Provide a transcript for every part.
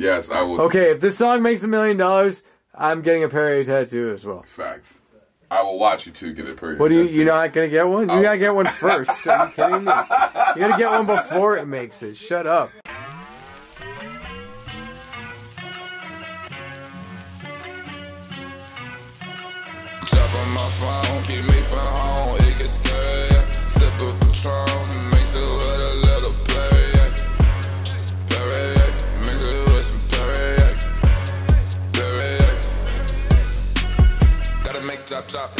Yes, I will. Okay, if this song makes a million dollars, I'm getting a Perrier tattoo as well. Facts. I will watch you two get a period. What do you? You're not gonna get one? You Oh. gotta get one first. Are you kidding me? You gotta get one before it makes it. Shut up. Drop on my phone, keep me from home. Make chop chop.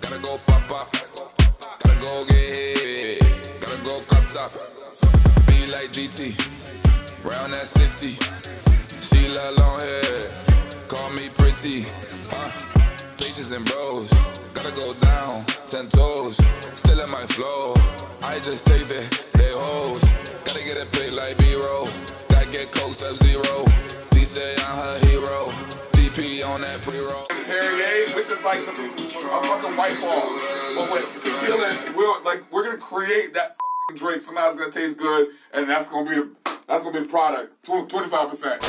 Gotta go pop pop. Gotta go get hit. Gotta go crop top. Be like GT. Round that city. She love long hair. Call me pretty. Uh, bitches and bros. Gotta go down. Ten toes. Still in my flow. I just take the they hoes. Gotta get it pick like B-roll. Gotta get coke sub zero. D say I'm her hero. Like a fucking white ball. But tequila, we're like we're gonna create that fucking drink. Somehow it's gonna taste good, and that's gonna be the that's gonna be the product. Twenty five percent.